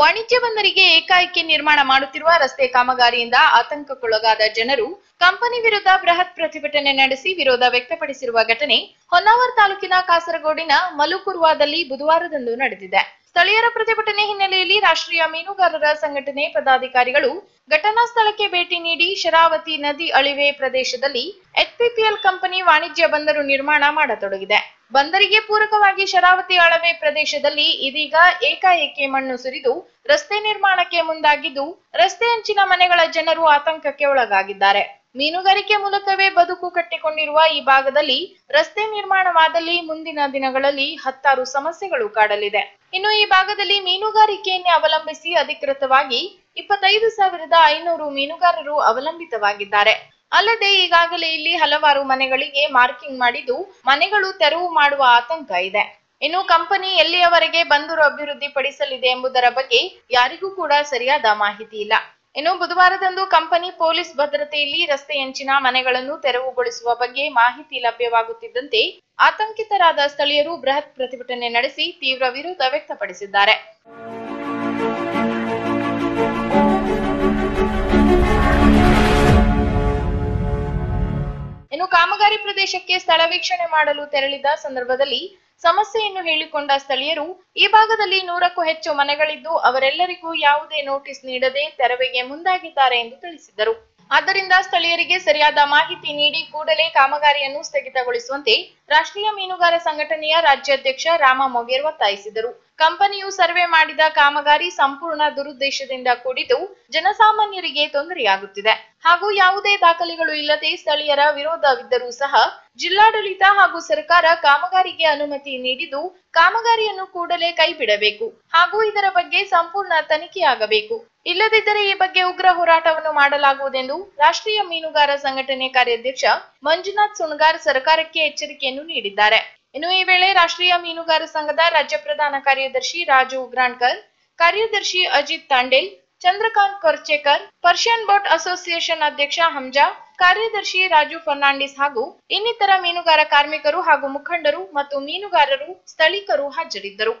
ವಾಣಿಜ್ಯ ಬಂದರಿಗೆ ಏಕಾಏಕಿ ನಿರ್ಮಾಣ ಮಾಡುತ್ತಿರುವ ರಸ್ತೆ ಕಾಮಗಾರಿಯಿಂದ ಆತಂಕಕ್ಕೊಳಗಾದ ಜನರು ಕಂಪನಿ ವಿರುದ್ಧ ಬೃಹತ್ ಪ್ರತಿಭಟನೆ ನಡೆಸಿ ವಿರೋಧ ವ್ಯಕ್ತಪಡಿಸಿರುವ ಘಟನೆ ಹೊನ್ನಾವರ್ ತಾಲೂಕಿನ ಕಾಸರಗೋಡಿನ ಮಲುಕುರ್ವಾದಲ್ಲಿ ಬುಧವಾರದಂದು ನಡೆದಿದೆ. ಸ್ಥಳೀಯರ ಪ್ರತಿಭಟನೆ ಹಿನ್ನೆಲೆಯಲ್ಲಿ ರಾಷ್ಟ್ರೀಯ ಮೀನುಗಾರರ ಸಂಘಟನೆ ಪದಾಧಿಕಾರಿಗಳು ಘಟನಾ ಸ್ಥಳಕ್ಕೆ ಭೇಟಿ ನೀಡಿ ಶರಾವತಿ ನದಿ ಅಳಿವೆ ಪ್ರದೇಶದಲ್ಲಿ ಎಚ್ಪಿಪಿಎಲ್ ಕಂಪನಿ ವಾಣಿಜ್ಯ ಬಂದರು ನಿರ್ಮಾಣ ಮಾಡತೊಡಗಿದೆ. ಬಂದರಿಗೆ ಪೂರಕವಾಗಿ ಶರಾವತಿ ಅಳವೆ ಪ್ರದೇಶದಲ್ಲಿ ಇದೀಗ ಏಕಾಏಕಿ ಮಣ್ಣು ಸುರಿದು ರಸ್ತೆ ನಿರ್ಮಾಣಕ್ಕೆ ಮುಂದಾಗಿದ್ದು ರಸ್ತೆ ಅಂಚಿನ ಮನೆಗಳ ಜನರು ಆತಂಕಕ್ಕೆ ಒಳಗಾಗಿದ್ದಾರೆ. ಮೀನುಗಾರಿಕೆ ಮೂಲಕವೇ ಬದುಕು ಕಟ್ಟಿಕೊಂಡಿರುವ ಈ ಭಾಗದಲ್ಲಿ ರಸ್ತೆ ನಿರ್ಮಾಣವಾದಲ್ಲಿ ಮುಂದಿನ ದಿನಗಳಲ್ಲಿ ಹತ್ತಾರು ಸಮಸ್ಯೆಗಳು ಕಾಡಲಿದೆ. ಇನ್ನು ಈ ಭಾಗದಲ್ಲಿ ಮೀನುಗಾರಿಕೆಯನ್ನೇ ಅವಲಂಬಿಸಿ ಅಧಿಕೃತವಾಗಿ ಇಪ್ಪತ್ತೈದು ಸಾವಿರದ ಐನೂರು ಮೀನುಗಾರರು ಅವಲಂಬಿತವಾಗಿದ್ದಾರೆ. ಅಲ್ಲದೆ ಈಗಾಗಲೇ ಇಲ್ಲಿ ಹಲವಾರು ಮನೆಗಳಿಗೆ ಮಾರ್ಕಿಂಗ್ ಮಾಡಿದ್ದು ಮನೆಗಳು ತೆರವು ಮಾಡುವ ಆತಂಕ ಇದೆ. ಇನ್ನು ಕಂಪನಿ ಎಲ್ಲಿಯವರೆಗೆ ಬಂದರು ಅಭಿವೃದ್ಧಿ ಪಡಿಸಲಿದೆ ಎಂಬುದರ ಬಗ್ಗೆ ಯಾರಿಗೂ ಕೂಡ ಸರಿಯಾದ ಮಾಹಿತಿ ಇಲ್ಲ. ಇನ್ನು ಬುಧವಾರದಂದು ಕಂಪನಿ ಪೊಲೀಸ್ ಭದ್ರತೆಯಲ್ಲಿ ರಸ್ತೆಯಂಚಿನ ಮನೆಗಳನ್ನು ತೆರವುಗೊಳಿಸುವ ಬಗ್ಗೆ ಮಾಹಿತಿ ಲಭ್ಯವಾಗುತ್ತಿದ್ದಂತೆ ಆತಂಕಿತರಾದ ಸ್ಥಳೀಯರು ಬೃಹತ್ ಪ್ರತಿಭಟನೆ ನಡೆಸಿ ತೀವ್ರ ವಿರೋಧ ವ್ಯಕ್ತಪಡಿಸಿದ್ದಾರೆ. ಇನ್ನು ಕಾಮಗಾರಿ ಪ್ರದೇಶಕ್ಕೆ ಸ್ಥಳ ವೀಕ್ಷಣೆ ಮಾಡಲು ತೆರಳಿದ ಸಂದರ್ಭದಲ್ಲಿ ಸಮಸ್ಯೆಯನ್ನು ಹೇಳಿಕೊಂಡ ಸ್ಥಳೀಯರು, ಈ ಭಾಗದಲ್ಲಿ ನೂರಕ್ಕೂ ಹೆಚ್ಚು ಮನೆಗಳಿದ್ದು ಅವರೆಲ್ಲರಿಗೂ ಯಾವುದೇ ನೋಟಿಸ್ ನೀಡದೆ ತೆರವಿಗೆ ಮುಂದಾಗಿದ್ದಾರೆ ಎಂದು ತಿಳಿಸಿದರು. ಆದ್ದರಿಂದ ಸ್ಥಳೀಯರಿಗೆ ಸರಿಯಾದ ಮಾಹಿತಿ ನೀಡಿ ಕೂಡಲೇ ಕಾಮಗಾರಿಯನ್ನು ಸ್ಥಗಿತಗೊಳಿಸುವಂತೆ ರಾಷ್ಟ್ರೀಯ ಮೀನುಗಾರ ಸಂಘಟನೆಯ ರಾಜ್ಯಾಧ್ಯಕ್ಷ ರಾಮ ಮೊಗೇರ್ ಒತ್ತಾಯಿಸಿದರು. ಕಂಪನಿಯು ಸರ್ವೆ ಮಾಡಿದ ಕಾಮಗಾರಿ ಸಂಪೂರ್ಣ ದುರುದ್ದೇಶದಿಂದ ಕೂಡಿದ್ದು ಜನಸಾಮಾನ್ಯರಿಗೆ ತೊಂದರೆಯಾಗುತ್ತಿದೆ. ಹಾಗೂ ಯಾವುದೇ ದಾಖಲೆಗಳು ಇಲ್ಲದೆ ಸ್ಥಳೀಯರ ವಿರೋಧವಿದ್ದರೂ ಸಹ ಜಿಲ್ಲಾಡಳಿತ ಹಾಗೂ ಸರ್ಕಾರ ಕಾಮಗಾರಿಗೆ ಅನುಮತಿ ನೀಡಿದ್ದು ಕಾಮಗಾರಿಯನ್ನು ಕೂಡಲೇ ಕೈಬಿಡಬೇಕು ಹಾಗೂ ಇದರ ಬಗ್ಗೆ ಸಂಪೂರ್ಣ ತನಿಖೆಯಾಗಬೇಕು. ಇಲ್ಲದಿದ್ದರೆ ಈ ಬಗ್ಗೆ ಉಗ್ರ ಹೋರಾಟವನ್ನು ಮಾಡಲಾಗುವುದೆಂದು ರಾಷ್ಟ್ರೀಯ ಮೀನುಗಾರ ಸಂಘಟನೆ ಕಾರ್ಯಾಧ್ಯಕ್ಷ ಮಂಜುನಾಥ್ ಸುಣಗಾರ್ ಸರ್ಕಾರಕ್ಕೆ ಎಚ್ಚರಿಕೆಯನ್ನು ನೀಡಿದ್ದಾರೆ. ಇನ್ನು ಈ ವೇಳೆ ರಾಷ್ಟ್ರೀಯ ಮೀನುಗಾರ ಸಂಘದ ರಾಜ್ಯ ಪ್ರಧಾನ ಕಾರ್ಯದರ್ಶಿ ರಾಜು ಉಗ್ರಾಣ್ಕರ್, ಕಾರ್ಯದರ್ಶಿ Ajit Tandel, Chandrakant Korchekar, Persian boat association ಅಧ್ಯಕ್ಷ ಹಂಜಾ ಕಾರ್ಯದರ್ಶಿ ರಾಜು ಫರ್ನಾಂಡಿಸ್ ಹಾಗೂ ಇನ್ನಿತರ ಮೀನುಗಾರ ಕಾರ್ಮಿಕರು ಹಾಗೂ ಮುಖಂಡರು ಮತ್ತು ಮೀನುಗಾರರು, ಸ್ಥಳೀಕರು ಹಾಜರಿದ್ದರು.